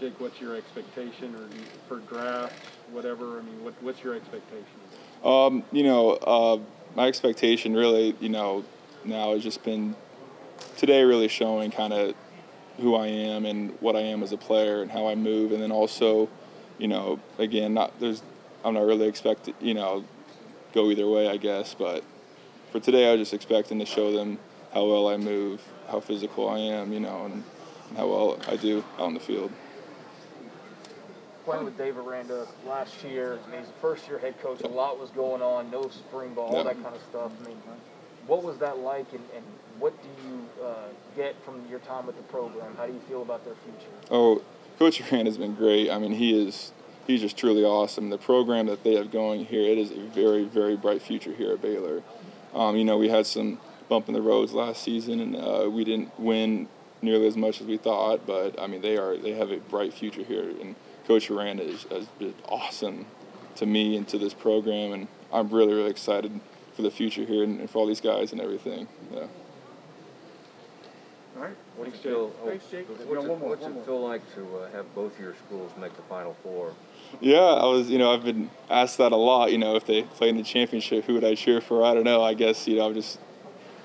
Jake, what's your expectation or for draft, whatever? I mean, what, what's your expectation? Um, you know, uh, my expectation really, you know, now has just been today really showing kind of who I am and what I am as a player and how I move, and then also, you know, again, not there's I'm not really expecting, you know, go either way, I guess, but for today, I was just expecting to show them how well I move, how physical I am, you know, and, how well I do out on the field. Playing with Dave Aranda last year, I mean, he's a first year head coach, a lot was going on, no spring ball, all that kind of stuff. I mean, what was that like, and, and what do you uh, get from your time with the program? How do you feel about their future? Oh, Coach Aranda has been great. I mean, he is he's just truly awesome. The program that they have going here, it is a very, very bright future here at Baylor. Um, you know, we had some bump in the roads last season, and uh, we didn't win nearly as much as we thought. But I mean, they are they have a bright future here, and Coach Aranda is, has been awesome to me and to this program, and I'm really, really excited for the future here and, and for all these guys and everything. Yeah. All right. What's it feel? Thanks, Jake. What's, No, it, more, what's it feel like to uh, have both your schools make the Final Four? Yeah, I was, you know, I've been asked that a lot. You know, if they play in the championship, who would I cheer for? I don't know. I guess, you know, I'm just,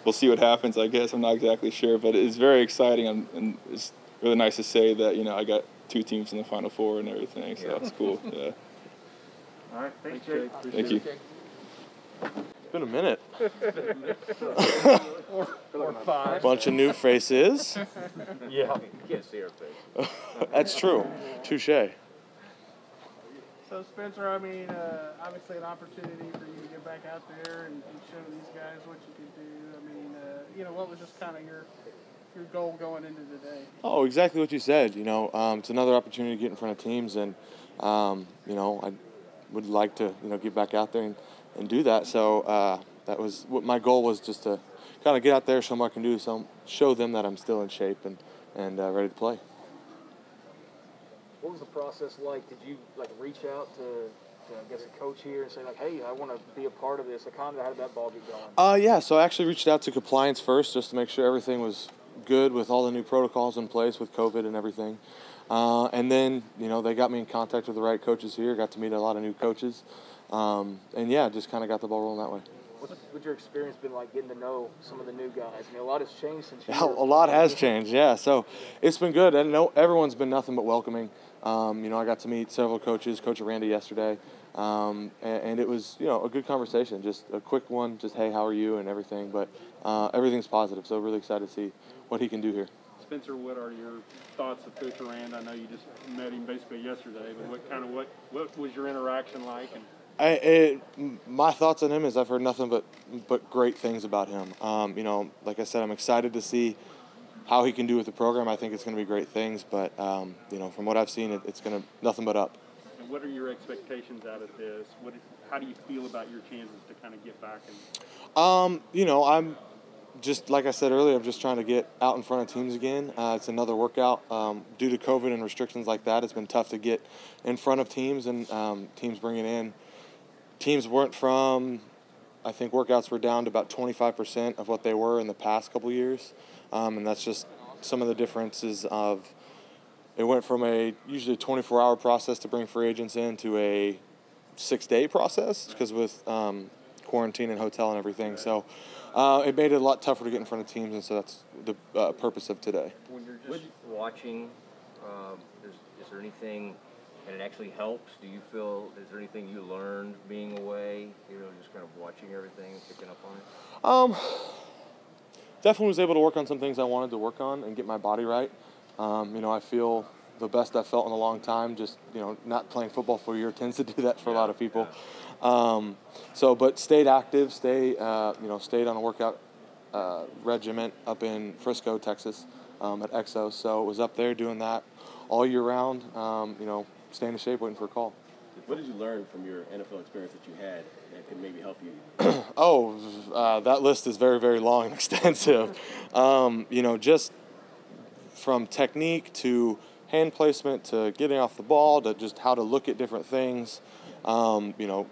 we'll see what happens. I guess I'm not exactly sure, but it's very exciting, and, and it's really nice to say that you know I got two teams in the Final Four and everything. So that's cool. Yeah. All right. Thanks, Thanks, Jake. Jake. Appreciate Thank you. It's been a minute. Or five. Bunch of new faces. Yeah. You can't see our face. That's true. Touche. So Spencer, I mean, uh, obviously an opportunity for you to get back out there and, and show these guys what you can do. I mean, uh, you know, what was just kind of your your goal going into today? Oh, exactly what you said. You know, um, it's another opportunity to get in front of teams, and um, you know, I would like to, you know, get back out there and, and do that. So uh, that was what my goal was, just to kind of get out there, show them what I can do, so show them that I'm still in shape and and uh, ready to play. What was the process like? Did you like reach out to, to I guess a coach here and say like, hey, I want to be a part of this? Like, kind of how did that ball get going? Uh, yeah, so I actually reached out to compliance first just to make sure everything was good with all the new protocols in place with COVID and everything. Uh, and then, you know, they got me in contact with the right coaches here, got to meet a lot of new coaches. Um, and yeah, just kind of got the ball rolling that way. What's, what's your experience been like getting to know some of the new guys? I mean, a lot has changed since you. Yeah, a lot has changed, yeah. So it's been good. And no, everyone's been nothing but welcoming. Um, you know, I got to meet several coaches, Coach Aranda yesterday, um, and, and it was, you know, a good conversation. Just a quick one, just hey, how are you, and everything. But uh, everything's positive, so really excited to see what he can do here. Spencer, what are your thoughts of Coach Aranda? I know you just met him basically yesterday, but what kind of what what was your interaction like? And I, it, my thoughts on him is I've heard nothing but but great things about him. Um, you know, like I said, I'm excited to see how he can do with the program. I think it's going to be great things, but um, you know, from what I've seen, it, it's going to nothing but up. and what are your expectations out of this? What is, how do you feel about your chances to kind of get back and Um, you know, I'm just like I said earlier. I'm just trying to get out in front of teams again. Uh, it's another workout. Um, due to COVID and restrictions like that, it's been tough to get in front of teams and um, teams bringing in. Teams weren't from. I think workouts were down to about 25% of what they were in the past couple years, um, and that's just some of the differences of. It went from a usually 24-hour process to bring free agents in to a six-day process because with um, quarantine and hotel and everything. So uh, it made it a lot tougher to get in front of teams, and so that's the uh, purpose of today. When you're just watching, um, is, is there anything, and it actually helps? Do you feel? Is there anything you learned being away? You know, just kind of watching everything and picking up on it. Um, definitely was able to work on some things I wanted to work on and get my body right. Um, you know, I feel the best I've felt in a long time. Just you know, not playing football for a year tends to do that for a lot of people. Um, so, but stayed active, stay uh, you know, stayed on a workout uh, regiment up in Frisco, Texas, um, at Exo. So it was up there doing that all year round. Um, you know, staying in shape, waiting for a call. What did you learn from your NFL experience that you had that could maybe help you? Oh, uh, that list is very, very long and extensive. Um, you know, just from technique to hand placement to getting off the ball to just how to look at different things. Um, you know,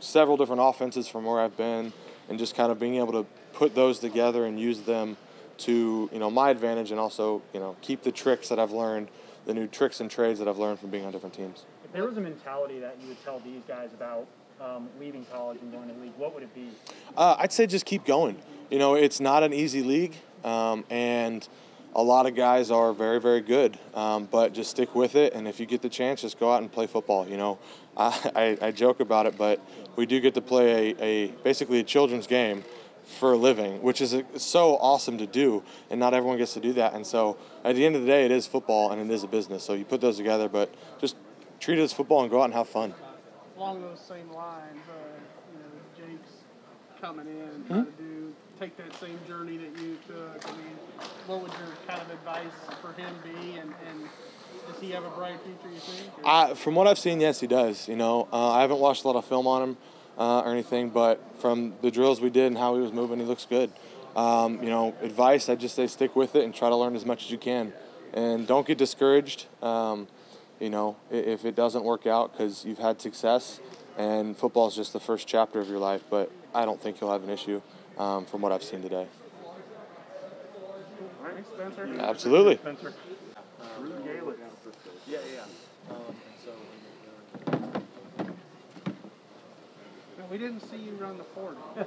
several different offenses from where I've been, and just kind of being able to put those together and use them to you know my advantage, and also you know keep the tricks that I've learned the new tricks and trades that I've learned from being on different teams. If there was a mentality that you would tell these guys about um, leaving college and going to the league, what would it be? Uh, I'd say just keep going. You know, it's not an easy league, um, and a lot of guys are very, very good. Um, but just stick with it, and if you get the chance, just go out and play football. You know, I, I, I joke about it, but we do get to play a, a basically a children's game for a living, which is a, so awesome to do, and not everyone gets to do that. And so, at the end of the day, it is football and it is a business. So you put those together, but just treat it as football and go out and have fun. Along those same lines, uh, you know, Jake's coming in and trying to do take that same journey that you took. I mean, what would your kind of advice for him be? And, and does he have a bright future? You think? I, from what I've seen, yes, he does. You know, uh, I haven't watched a lot of film on him uh, or anything, but from the drills we did and how he was moving, he looks good. Um, you know, advice, I just say stick with it and try to learn as much as you can, and don't get discouraged. Um, you know, if it doesn't work out because you've had success, and football is just the first chapter of your life. But I don't think he'll have an issue um, from what I've seen today. All right, Spencer. Absolutely. Spencer. Yeah, yeah. No, we didn't see you run the forty.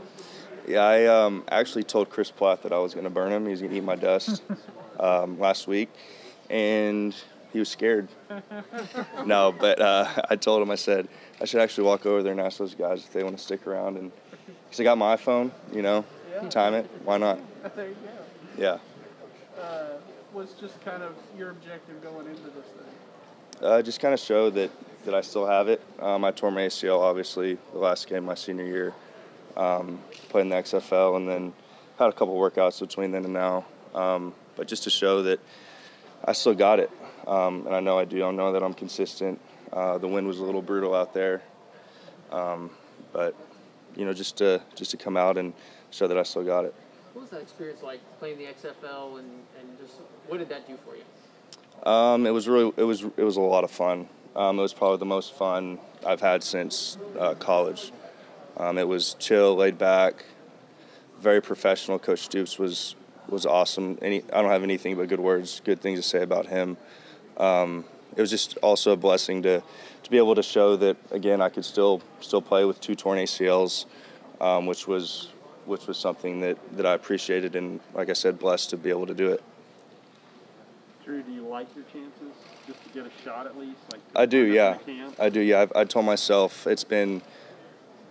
Yeah, I um, actually told Chris Platt that I was going to burn him. He was going to eat my dust um, last week, and he was scared. no, but uh, I told him I said I should actually walk over there and ask those guys if they want to stick around, and because I got my iPhone, you know, yeah. time it. Why not? there you go. Yeah. Uh, what's just kind of your objective going into this thing? Uh, just kind of show that, that I still have it. Um, I tore my ACL, obviously, the last game my senior year. Um, played in the XFL and then had a couple workouts between then and now. Um, but just to show that I still got it. Um, and I know I do. I know that I'm consistent. Uh, the wind was a little brutal out there. Um, but, you know, just to, just to come out and show that I still got it. What was that experience like playing the XFL and, and just what did that do for you? Um, it was really it was it was a lot of fun. Um, it was probably the most fun I've had since uh, college. Um, it was chill, laid back, very professional. Coach Stoops was was awesome. Any I don't have anything but good words, good things to say about him. Um, it was just also a blessing to to be able to show that again I could still still play with two torn ACLs, um, which was which was something that, that I appreciated and like I said, blessed to be able to do it. Drew, do you like your chances just to get a shot at least? Like I do, yeah. when you can? I do, yeah. I've, I told myself it's been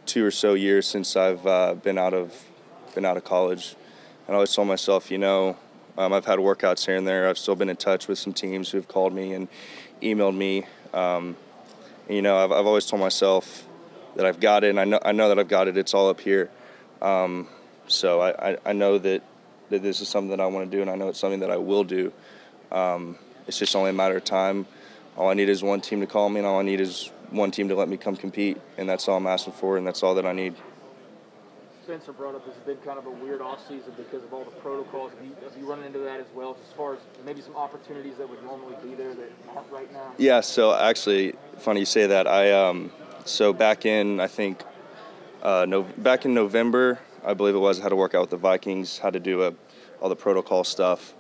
two or so years since I've uh, been out of been out of college, and I always told myself, you know, um, I've had workouts here and there. I've still been in touch with some teams who have called me and emailed me. Um, you know, I've, I've always told myself that I've got it, and I know I know that I've got it. It's all up here. Um, so I, I, I know that that this is something that I want to do, and I know it's something that I will do. Um, it's just only a matter of time. All I need is one team to call me, and all I need is one team to let me come compete, and that's all I'm asking for, and that's all that I need. Spencer brought up this has been kind of a weird off season because of all the protocols. Have you, have you run into that as well, as far as maybe some opportunities that would normally be there that aren't right now? Yeah, so actually, funny you say that. I um, so back in I think uh, no, back in November, I believe it was, had to work out with the Vikings, had to do a, all the protocol stuff,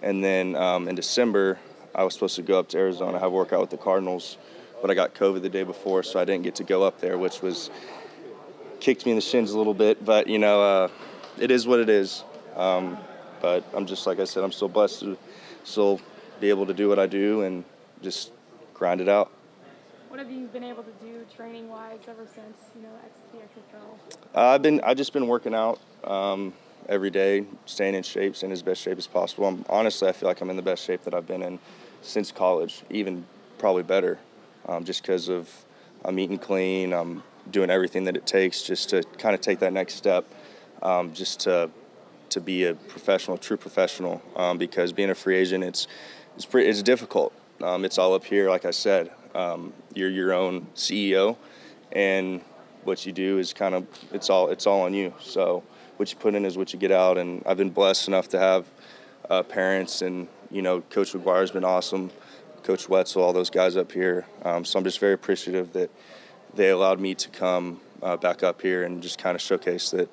and then um, in December, I was supposed to go up to Arizona, have a workout with the Cardinals, but I got COVID the day before, so I didn't get to go up there, which was kicked me in the shins a little bit. But you know, uh, it is what it is. Um, but I'm just like I said, I'm still blessed to still be able to do what I do and just grind it out. What have you been able to do training wise ever since, you know, the? Uh, I've been I've just been working out um, every day, staying in shape, staying in as best shape as possible. I'm, honestly, I feel like I'm in the best shape that I've been in since college, even probably better, um, just because of I'm eating clean, I'm doing everything that it takes just to kind of take that next step, um, just to to be a professional, true professional. Um, because being a free agent, it's it's pretty it's difficult. Um, it's all up here, like I said. Um, you're your own CEO, and what you do is kind of it's all it's all on you. So what you put in is what you get out. And I've been blessed enough to have uh, parents, and you know, Coach McGuire's been awesome, Coach Wetzel, all those guys up here. Um, so I'm just very appreciative that they allowed me to come uh, back up here and just kind of showcase that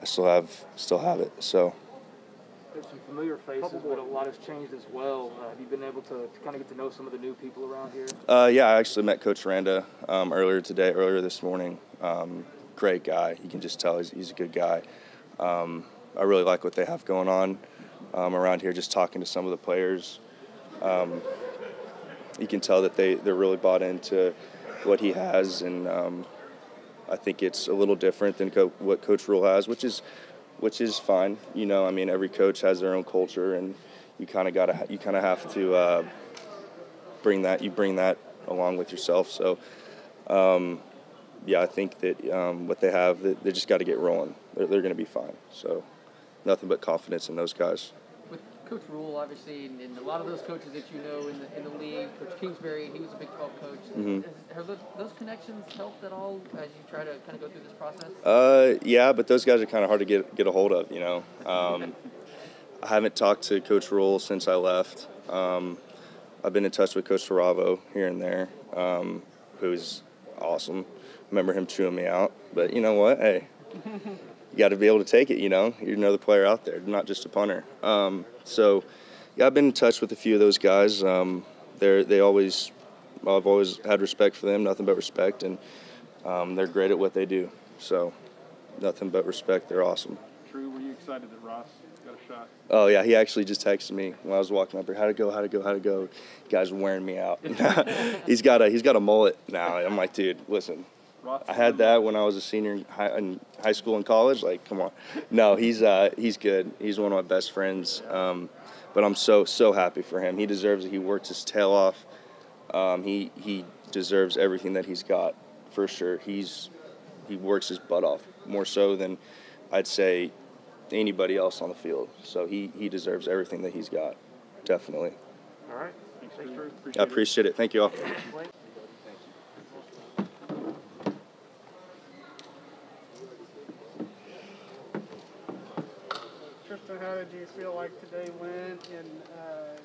I still have still have it. So. there's some familiar faces, but a lot has changed as well. Uh, have you been able to, to kind of get to know some of the new people around here? Uh, yeah, I actually met Coach Aranda um, earlier today, earlier this morning. Um, great guy. You can just tell he's, he's a good guy. Um, I really like what they have going on um, around here. Just talking to some of the players, um, you can tell that they they're really bought into what he has, and um, I think it's a little different than co- what Coach Rhule has, which is which is fine. You know, I mean, every coach has their own culture, and you kind of gotta you kind of have to uh, bring that you bring that along with yourself. So. Um, yeah, I think that um, what they have, they, they just got to get rolling. They're, they're going to be fine. So, nothing but confidence in those guys. Coach Rhule, obviously, and, and, a lot of those coaches that you know in the, in the league, Coach Kingsbury, he was a Big 12 coach. Mm-hmm. Has, those, those, connections helped at all as you try to kind of go through this process? Uh, yeah, but those guys are kind of hard to get get a hold of. You know, um, I haven't talked to Coach Rhule since I left. Um, I've been in touch with Coach Saravo here and there, um, who's awesome remember him chewing me out. But you know what? Hey, you got to be able to take it. You know, you're another player out there, not just a punter. Um, so, yeah, I've been in touch with a few of those guys. Um, they're they always, I've always had respect for them, nothing but respect, and um, they're great at what they do. So, nothing but respect. They're awesome. True. Were you excited that Ross got a shot? Oh yeah, he actually just texted me when I was walking up here. How'd it go? How'd it go? How'd it go? Guys wearing me out. he's got a he's got a mullet now. I'm like, dude, listen, I had that when I was a senior in high, in high school and college. Like, come on. No, he's uh, he's good. He's one of my best friends. Um, but I'm so so happy for him. He deserves it. He worked his tail off. Um, he he deserves everything that he's got for sure. He's he works his butt off more so than I'd say anybody else on the field. So he he deserves everything that he's got. Definitely. All right. Thanks, Drew. I appreciate it. Thank you all. How did you feel like today went, and uh,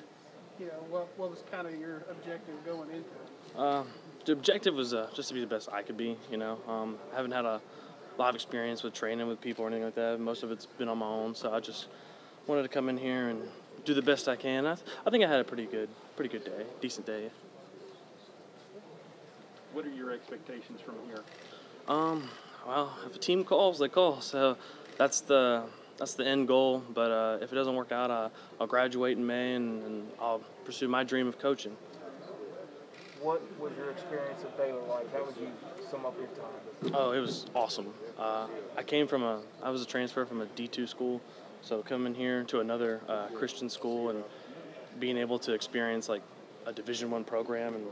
you know what what was kind of your objective going into it? Uh, the objective was uh, just to be the best I could be. You know, um, I haven't had a lot of experience with training with people or anything like that. Most of it's been on my own, so I just wanted to come in here and do the best I can. I, th- I think I had a pretty good, pretty good day, decent day. What are your expectations from here? Um, well, if a team calls, they call. So that's the that's the end goal. But uh, if it doesn't work out, uh, I'll graduate in May and, and, I'll pursue my dream of coaching. What was your experience at Baylor like? How would you sum up your time? Oh, it was awesome. Uh, I came from a, I was a transfer from a D2 school, so coming here to another uh, Christian school and being able to experience like a Division One program and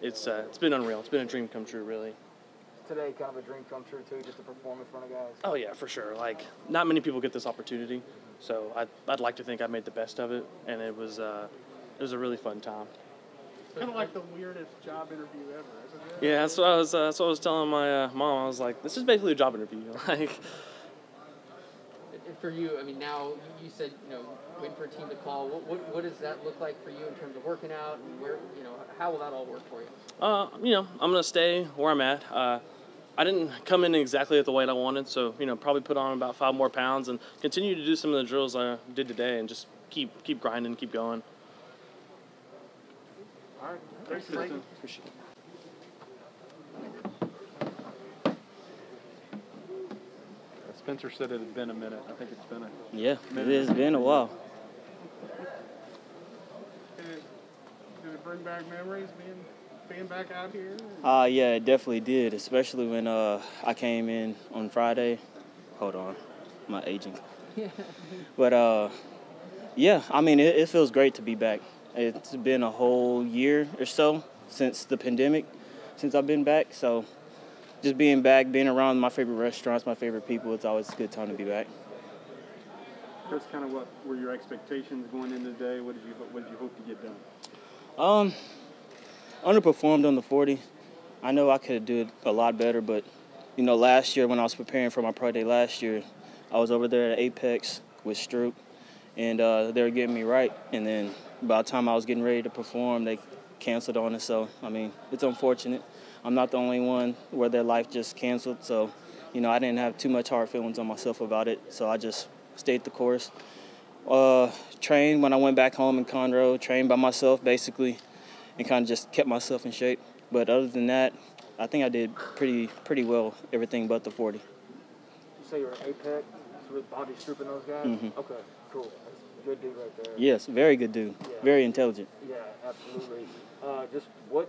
it's uh, it's been unreal. It's been a dream come true, really today kind of a dream come true too, just to perform in front of guys? Oh yeah, for sure. Like not many people get this opportunity, so I'd, I'd like to think I made the best of it, and it was uh, it was a really fun time. Kind of like the weirdest job interview ever, isn't it? Yeah, that's what I was. Uh, that's what I was telling my uh, mom. I was like, "This is basically a job interview." like, for you, I mean, now you said you know waiting for a team to call. What, what, what does that look like for you in terms of working out and where you know how will that all work for you? Uh, you know, I'm gonna stay where I'm at. Uh, I didn't come in exactly at the weight I wanted, so you know probably put on about five more pounds and continue to do some of the drills I did today and just keep keep grinding, keep going. All right, thanks, Appreciate it. Spencer said it had been a minute. I think it's been a yeah, minute. it has been a while. Did it, did it bring back memories being being back out here? Uh, yeah, it definitely did, especially when uh, I came in on Friday. Hold on, my agent. but uh, yeah, I mean, it, it feels great to be back. It's been a whole year or so since the pandemic, since I've been back. So just being back, being around my favorite restaurants, my favorite people, it's always a good time to be back. Chris, kind of what were your expectations going into the day? What did you what did you hope to get done? Um, underperformed on the 40. I know I could do it a lot better, but you know, last year when I was preparing for my pro day last year, I was over there at Apex with Stroupe, and uh, they were getting me right. And then by the time I was getting ready to perform, they canceled on us. So I mean, it's unfortunate. I'm not the only one where their life just canceled. So, you know, I didn't have too much hard feelings on myself about it. So I just stayed the course. Uh, trained when I went back home in Conroe. Trained by myself basically, and kind of just kept myself in shape. But other than that, I think I did pretty pretty well everything but the 40. You say you're an Apex with Bobby Stroupe and those guys? Mhm. Okay, cool. That's good dude right there. Yes, very good dude. Yeah. Very intelligent. Yeah, absolutely. Uh, just what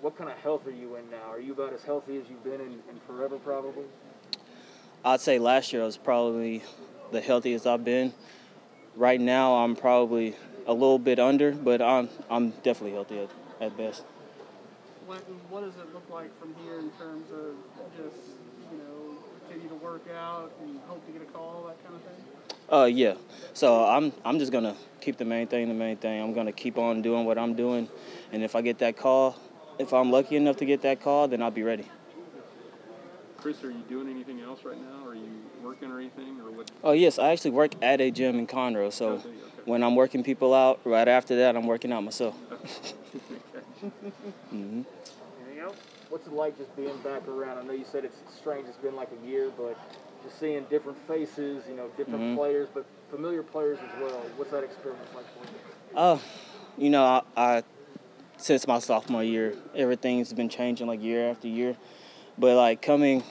what kind of health are you in now? Are you about as healthy as you've been in, in forever, probably? I'd say last year I was probably the healthiest I've been. Right now I'm probably a little bit under, but I'm I'm definitely healthy at, at best. What, what does it look like from here in terms of just, you know, continue to work out and hope to get a call, that kind of thing? Uh, yeah. So I'm I'm just gonna keep the main thing the main thing. I'm gonna keep on doing what I'm doing, and if I get that call, if I'm lucky enough to get that call, then I'll be ready. Chris, are you doing anything else right now? Are you working or anything, or what? Oh yes, I actually work at a gym in Conroe. So Okay, okay. when I'm working people out, right after that, I'm working out myself. hmm else? What's it like just being back around? I know you said it's strange. It's been like a year, but just seeing different faces, you know, different Mhm. players, but familiar players as well. What's that experience like for you? Oh, you know, I, I since my sophomore year, everything's been changing like year after year. But like coming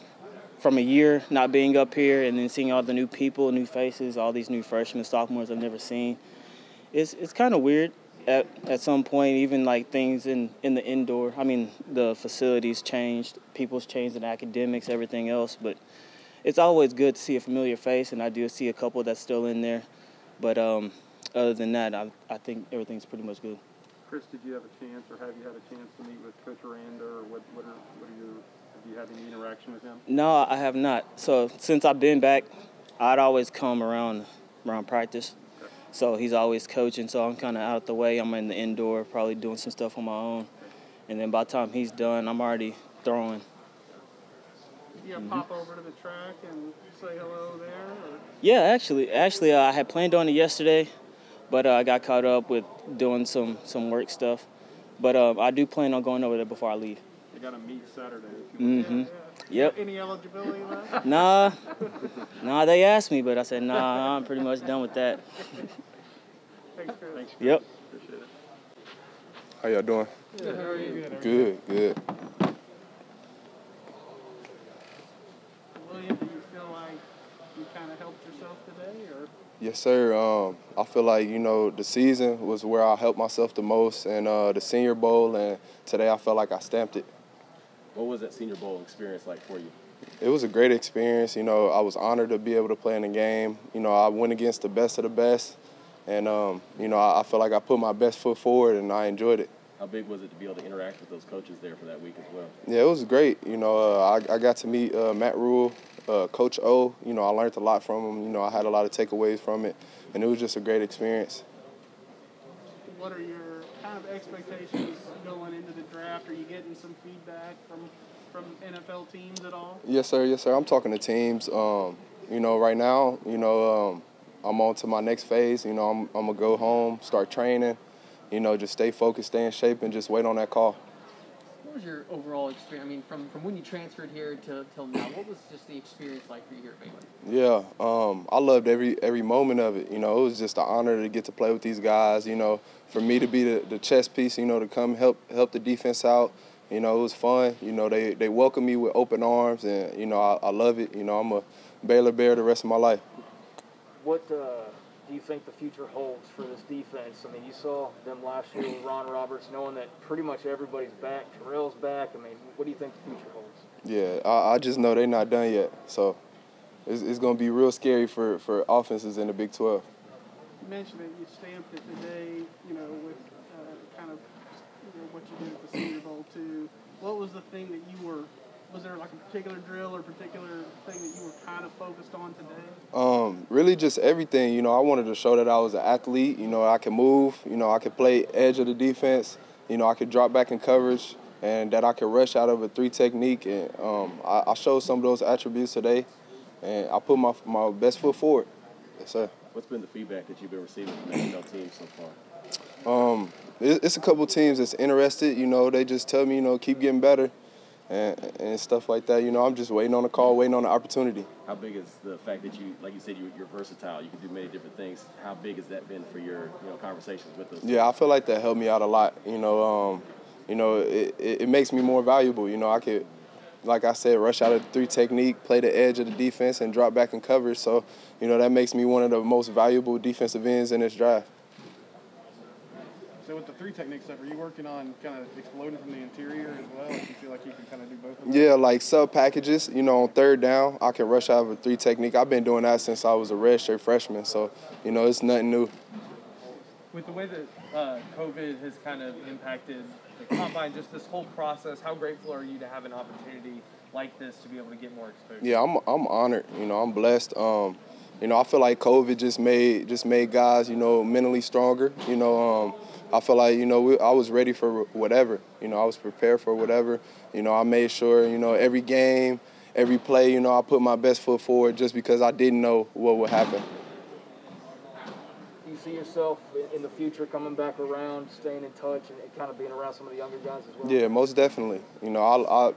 from a year not being up here and then seeing all the new people, new faces, all these new freshmen, sophomores I've never seen, it's it's kind of weird at at some point. Even like things in in the indoor, I mean, the facilities changed, people's changed in academics, everything else, but. It's always good to see a familiar face, and I do see a couple that's still in there. But um, other than that, I, I think everything's pretty much good. Chris, did you have a chance, or have you had a chance to meet with Coach Aranda, or what? What are, what are your? Have you had any interaction with him? No, I have not. So since I've been back, I'd always come around around practice. So he's always coaching, so I'm kind of out the way. I'm in the indoor, probably doing some stuff on my own. And then by the time he's done, I'm already throwing. You Mm-hmm. pop over to the track and say hello there? Or? Yeah, actually, actually, uh, I had planned on it yesterday, but uh, I got caught up with doing some some work stuff. But uh, I do plan on going over there before I leave. You got to meet Saturday. If you Mm-hmm. Yep. Any eligibility left? Nah, nah. They asked me, but I said nah. I'm pretty much done with that. Thanks, Chris. Thanks, Yep. Appreciate it. How y'all doing? Good, how are you? Good, good. William, do you feel like you kind of helped yourself today, or? Yes, sir. Um, I feel like you know the season was where I helped myself the most, and uh, the Senior Bowl, and today I felt like I stamped it. What was that Senior Bowl experience like for you? It was a great experience. You know, I was honored to be able to play in the game. You know, I went against the best of the best, and um, you know, I, I feel like I put my best foot forward, and I enjoyed it. How big was it to be able to interact with those coaches there for that week as well? Yeah, it was great. You know, uh, I, I got to meet uh, Matt Rhule, uh, Coach O. You know, I learned a lot from him. You know, I had a lot of takeaways from it, and it was just a great experience. What are your kind of expectations going into the draft? Are you getting some feedback from from NFL teams at all? Yes, sir. Yes, sir. I'm talking to teams. Um, you know, right now, you know, um, I'm on to my next phase. You know, I'm, I'm gonna go home, start training. You know, just stay focused, stay in shape, and just wait on that call. What was your overall experience? I mean, from, from when you transferred here to till now, what was just the experience like for you here at Baylor? Yeah, um, I loved every every moment of it. You know, it was just an honor to get to play with these guys. You know, for me to be the, the chess piece. You know, to come help help the defense out. You know, it was fun. You know, they they welcome me with open arms, and you know, I, I love it. You know, I'm a Baylor Bear the rest of my life. What uh, do you think the future holds for this defense? I mean, you saw them last year with Ron Roberts, knowing that pretty much everybody's back. Terrell's back. I mean, what do you think the future holds? Yeah, I, I just know they're not done yet. So it's, it's going to be real scary for, for offenses in the Big 12. You mentioned that you stamped it today, you know, with uh, kind of you know, what you did at the Senior Bowl too. What was the thing that you were? Was there like a particular drill or particular thing that you were kind of focused on today? Um, really just everything. You know, I wanted to show that I was an athlete. You know, I could move. You know, I could play edge of the defense. You know, I could drop back in coverage, and that I could rush out of a three technique. And um, I, I showed some of those attributes today, and I put my my best foot forward. Yes, sir. What's been the feedback that you've been receiving from the NFL team so far? Um, it's a couple teams that's interested. You know, they just tell me, you know, keep getting better. And, and stuff like that. You know, I'm just waiting on a call, waiting on the opportunity. How big is the fact that you, like you said, you, you're versatile. You can do many different things. How big has that been for your, you know, conversations with those? Yeah, I feel like that helped me out a lot. You know, um, you know, it, it, it makes me more valuable. You know, I could, like I said, rush out of three technique, play the edge of the defense, and drop back in cover. So, you know, that makes me one of the most valuable defensive ends in this draft. So with the three technique stuff, are you working on kind of exploding from the interior as well? Like you feel like you can kind of do both of them? Yeah, like sub packages. You know, on third down, I can rush out of a three technique. I've been doing that since I was a redshirt freshman. So, you know, it's nothing new. With the way that uh, COVID has kind of impacted the combine, just this whole process, how grateful are you to have an opportunity like this to be able to get more exposure? Yeah, I'm I'm honored. You know, I'm blessed. Um, you know, I feel like COVID just made just made guys, you know, mentally stronger. You know, um, I feel like you know we, I was ready for whatever. You know, I was prepared for whatever. You know, I made sure you know every game, every play. You know, I put my best foot forward just because I didn't know what would happen. Do you see yourself in, the future coming back around, staying in touch, and, and kind of being around some of the younger guys as well? Yeah, most definitely. You know, I, I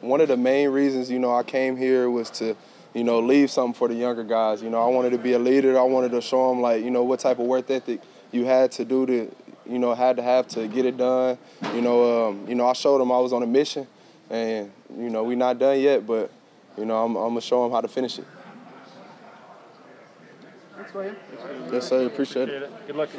one of the main reasons you know I came here was to you know leave something for the younger guys. You know, I wanted to be a leader. I wanted to show them like you know what type of work ethic you had to do to you know had to have to get it done. You know, um, you know I showed them I was on a mission, and you know we're not done yet, but you know I'm, I'm gonna show them how to finish it. Thanks, William. Yes, sir. Appreciate it. Good luck to you.